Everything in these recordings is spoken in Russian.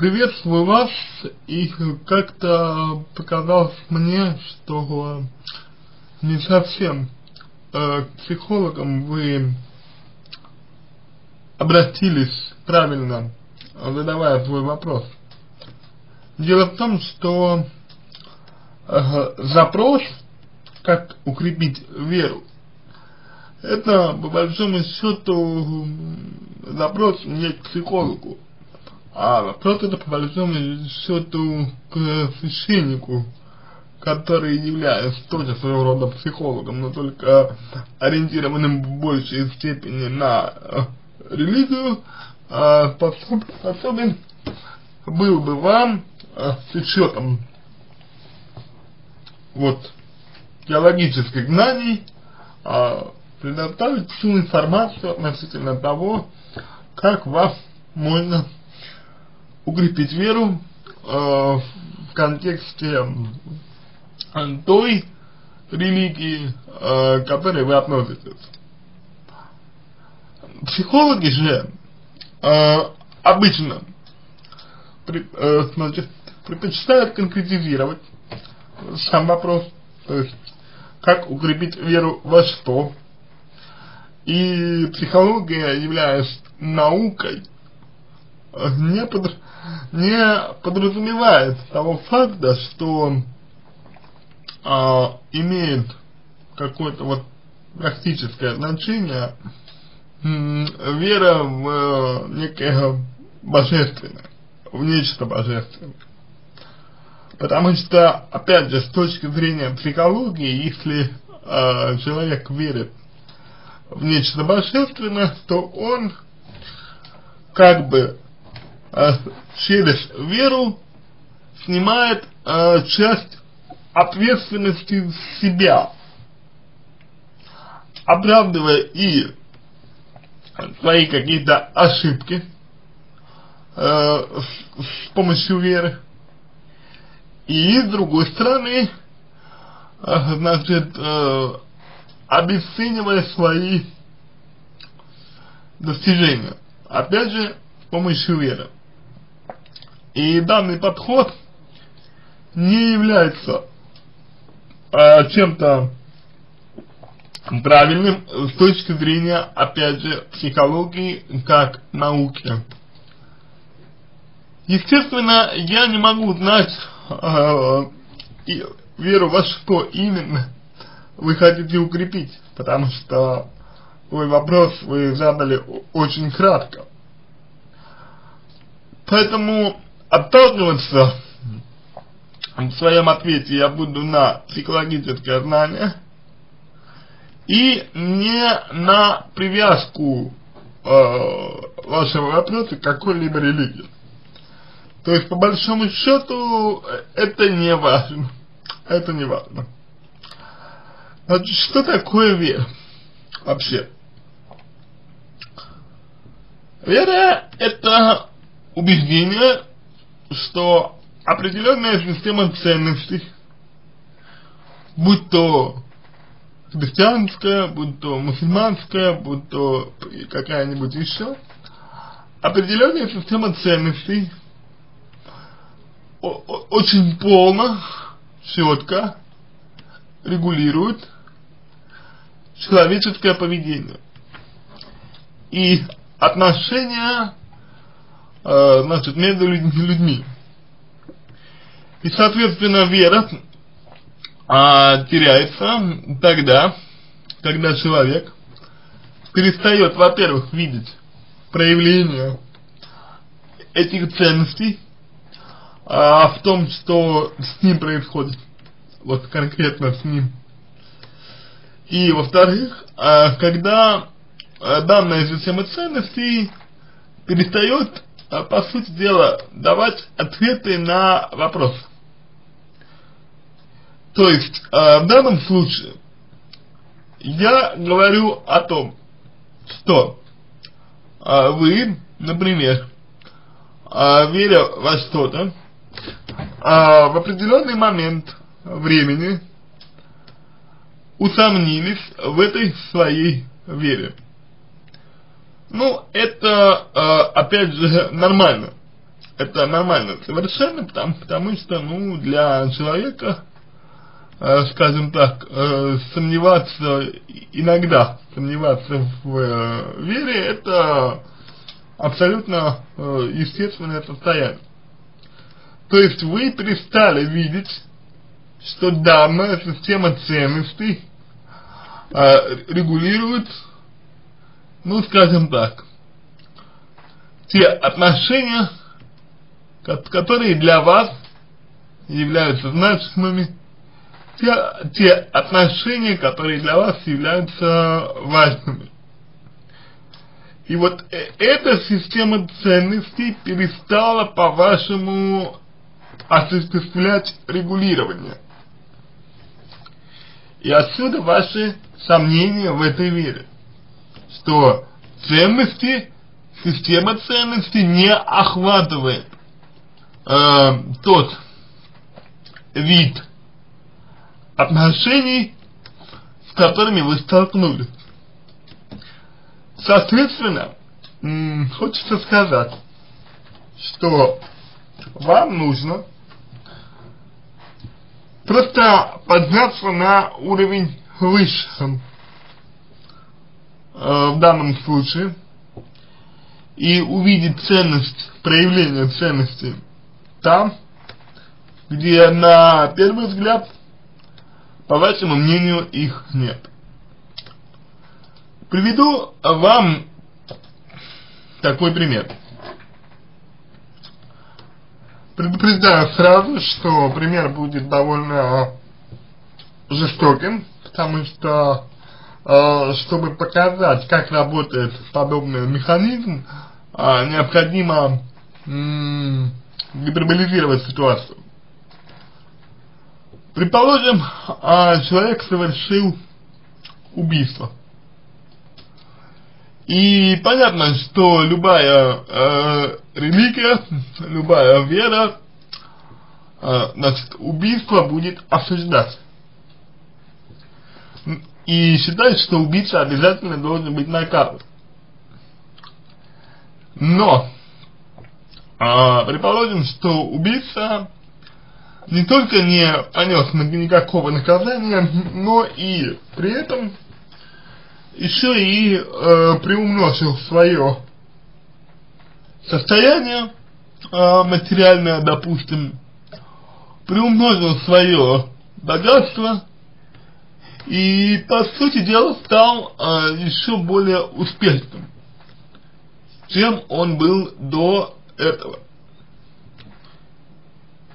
приветствую вас, и как-то показалось мне, что не совсем э, к психологам вы обратились правильно, задавая свой вопрос. Дело в том, что э, запрос, как укрепить веру, это по большому счету запрос не к психологу, а вопрос это по большому счету к священнику, который является тоже своего рода психологом, но только ориентированным в большей степени на э, религию, э, способен был бы вам э, с учетом вот теологических знаний э, предоставить всю информацию относительно того, как вас можно укрепить веру э, в контексте той религии, э, к которой вы относитесь. Психологи же э, обычно при, э, значит, предпочитают конкретизировать сам вопрос, то есть как укрепить веру во что. И психология, являясь наукой, не, под, не подразумевает того факта, что а, имеет какое-то вот практическое значение вера в э, некое божественное, в нечто божественное. Потому что, опять же, с точки зрения психологии, если э, человек верит в нечто божественное, то он как бы э, через веру снимает э, часть ответственности себя, оправдывая и свои какие-то ошибки э, с, с помощью веры, и с другой стороны, э, значит, э, обесценивая свои достижения, опять же, с помощью веры. И данный подход не является э, чем-то правильным с точки зрения, опять же, психологии как науки. Естественно, я не могу знать э, веру во что именно вы хотите укрепить, потому что свой вопрос вы задали очень кратко. Поэтому отталкиваться в своем ответе я буду на психологическое знание и не на привязку э, вашего вопроса к какой-либо религии. То есть, по большому счету, это не важно. Это не важно. Значит, что такое вера вообще? Вера – это убеждение, что определенная система ценностей, будь то христианская, будь то мусульманская, будь то какая-нибудь еще, определенная система ценностей очень полно, четко регулирует человеческое поведение. И отношения значит, между людьми. И, соответственно, вера а, теряется тогда, когда человек перестает, во-первых, видеть проявление этих ценностей а, в том, что с ним происходит, вот конкретно с ним. И, во-вторых, а, когда а, данная система ценностей перестает, по сути дела, давать ответы на вопросы. То есть, э, в данном случае, я говорю о том, что э, вы, например, э, веря во что-то, в определенный момент времени усомнились в этой своей вере. Ну, это, э, опять же, нормально. это нормально совершенно, потому, потому что, ну, для человека, э, скажем так, э, сомневаться иногда, сомневаться в вере, это абсолютно естественное состояние. То есть вы перестали видеть, что данная система ценностей регулирует, ну скажем так, те отношения, которые для вас являются значимыми, те, те отношения, которые для вас являются важными. И вот э, эта система ценностей перестала, по-вашему, осуществлять регулирование. И отсюда ваши сомнения в этой вере, что ценности, система ценностей не охватывает э, тот вид отношений, с которыми вы столкнулись. Соответственно, хочется сказать, что вам нужно просто подняться на уровень выше в данном случае и увидеть ценность, проявление ценности там, где на первый взгляд, по вашему мнению, их нет. Приведу вам такой пример. Предупреждаю сразу, что пример будет довольно жестоким, потому что, э, чтобы показать, как работает подобный механизм, э, необходимо э, гиперболизировать ситуацию. Предположим, э, человек совершил убийство. И понятно, что любая э, религия, любая вера, э, значит, убийство будет осуждать. И считает, что убийца обязательно должен быть наказан. Но, э, предположим, что убийца не только не понес никакого наказания, но и при этом еще и э, приумножил свое состояние э, материальное, допустим, приумножил свое богатство и, по сути дела, стал э, еще более успешным, чем он был до этого.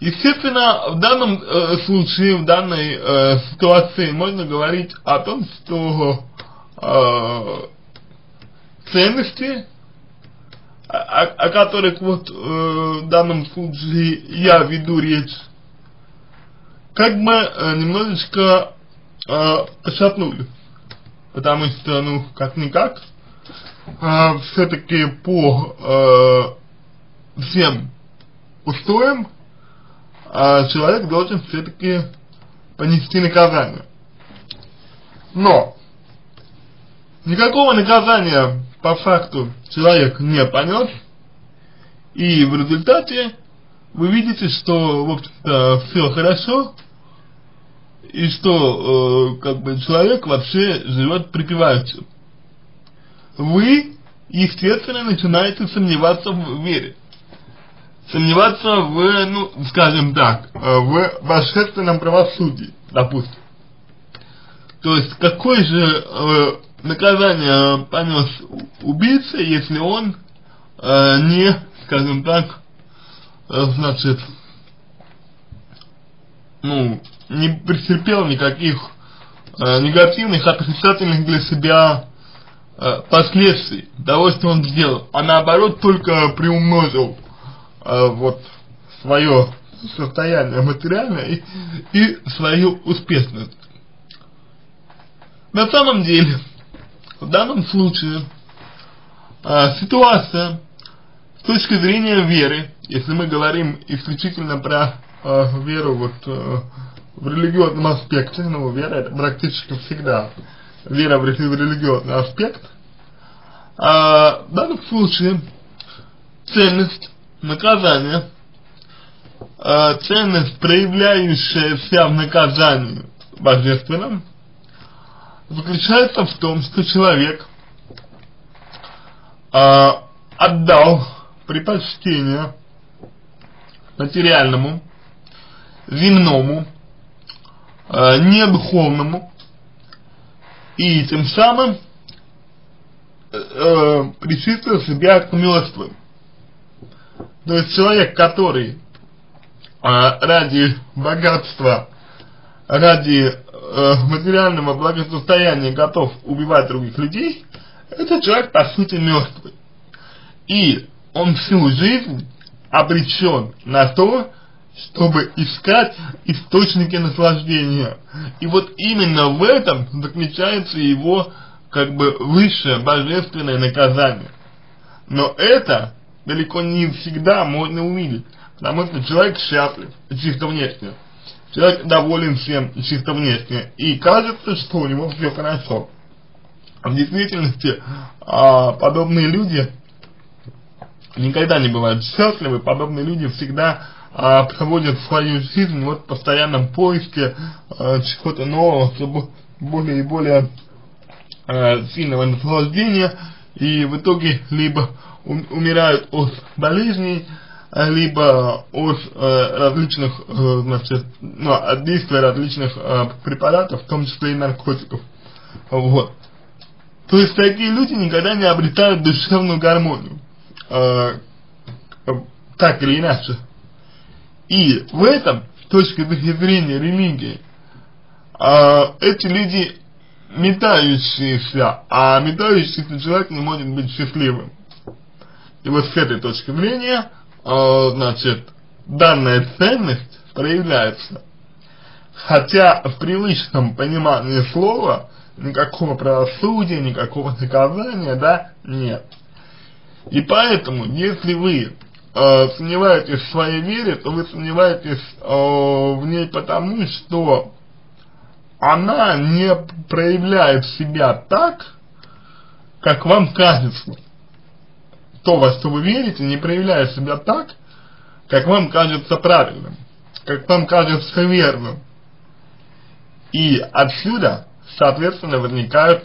Естественно, в данном э, случае, в данной э, ситуации можно говорить о том, что э, ценности, о, о которых вот э, в данном случае я веду речь, как бы э, немножечко э, пошатнули. Потому что, ну, как-никак, э, все-таки по э, всем устоям э, человек должен все-таки понести наказание. Но, Никакого наказания по факту человек не понес, и в результате вы видите, что, в общем-то, все хорошо, и что, э, как бы, человек вообще живет припеваючи. Вы, естественно, начинаете сомневаться в вере. Сомневаться в, ну, скажем так, э, в божественном правосудии, допустим. То есть, какой же э, наказание понес убийца, если он э, не, скажем так, э, значит, ну, не претерпел никаких э, негативных, отрицательных для себя э, последствий того, что он сделал, а наоборот только приумножил э, вот свое состояние материальное и, и свою успешность. На самом деле, в данном случае э, ситуация с точки зрения веры, если мы говорим исключительно про э, веру вот э, в религиозном аспекте, ну вера это практически всегда вера в, религиозный аспект, э, в данном случае ценность наказание, э, ценность, проявляющаяся в наказании божественном, заключается в том, что человек э, отдал предпочтение материальному, земному, э, недуховному, и тем самым э, причислил себя к мертвым. То есть человек, который э, ради богатства, ради э, материального благосостояния готов убивать других людей, этот человек по сути мертвый. И он всю жизнь обречен на то, чтобы искать источники наслаждения. И вот именно в этом заключается его как бы высшее божественное наказание. Но это далеко не всегда можно увидеть, потому что человек счастлив, чисто внешне. Человек доволен всем чисто внешне, и кажется, что у него все хорошо. В действительности, а, подобные люди никогда не бывают счастливы, подобные люди всегда а, проводят свою жизнь вот в постоянном поиске а, чего-то нового, чтобы более и более а, сильного наслаждения, и в итоге либо умирают от болезней, либо от э, различных, э, значит, ну, от действия различных э, препаратов, в том числе и наркотиков. Вот. То есть такие люди никогда не обретают душевную гармонию. Э, так или иначе. И в этом, с точки зрения религии, э, эти люди метающиеся, а метающийся человек не может быть счастливым. И вот с этой точки зрения, э, значит, данная ценность проявляется. Хотя в привычном понимании слова никакого правосудия, никакого наказания, да, нет. И поэтому, если вы э, сомневаетесь в своей вере, то вы сомневаетесь э, в ней потому, что она не проявляет себя так, как вам кажется. То, во что вы верите, не проявляет себя так, как вам кажется правильным, как вам кажется верным. И отсюда, соответственно, возникают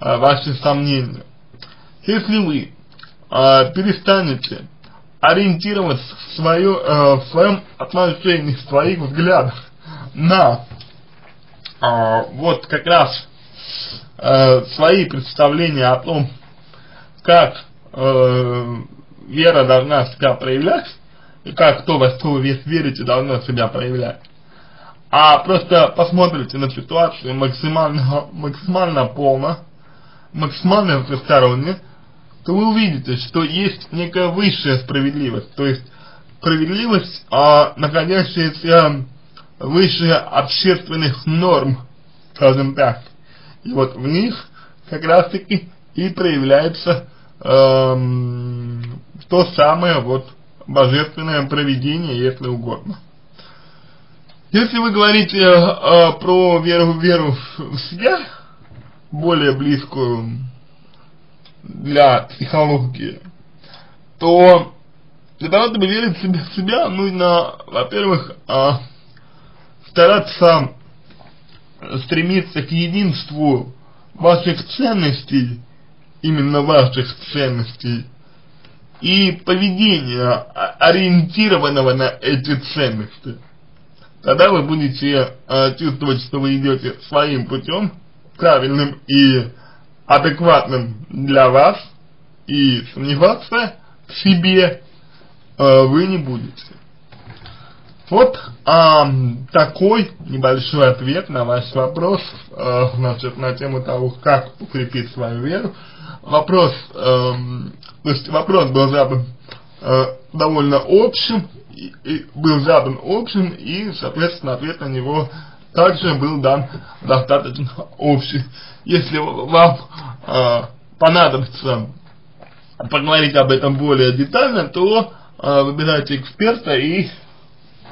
э, ваши сомнения. Если вы э, перестанете ориентироваться в, свое, э, в своем отношении, в своих взглядах на э, вот как раз э, свои представления о том, как э, вера должна себя проявлять, и как то, во что вы верите, должно себя проявлять. А просто посмотрите на ситуацию максимально, максимально полно, максимально всесторонне, то вы увидите, что есть некая высшая справедливость, то есть справедливость, а, находящаяся выше общественных норм, скажем так. И вот в них как раз таки и проявляется эм, то самое вот божественное проведение, если угодно. Если вы говорите э, э, про веру, веру в себя, более близкую для психологии, то для того, чтобы верить в себя, нужно, во-первых, э, стараться стремиться к единству ваших ценностей, именно ваших ценностей, и поведения, ориентированного на эти ценности. Тогда вы будете э, чувствовать, что вы идете своим путем, правильным и адекватным для вас, и сомневаться в себе э, вы не будете. Вот а, такой небольшой ответ на ваш вопрос, э, значит, на тему того, как укрепить свою веру. Вопрос, э, есть вопрос был задан э, довольно общим, и, и был задан общим, и, соответственно, ответ на него также был дан достаточно общий. Если вам э, понадобится поговорить об этом более детально, то э, выбирайте эксперта и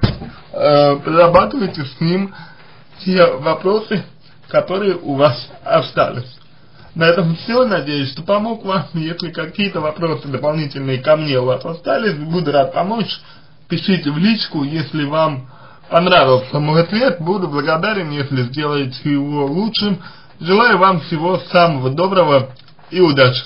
э, прорабатывайте с ним те вопросы, которые у вас остались. На этом все. Надеюсь, что помог вам. Если какие-то вопросы дополнительные ко мне у вас остались, буду рад помочь. Пишите в личку, если вам понравился мой ответ. Буду благодарен, если сделаете его лучшим. Желаю вам всего самого доброго и удачи.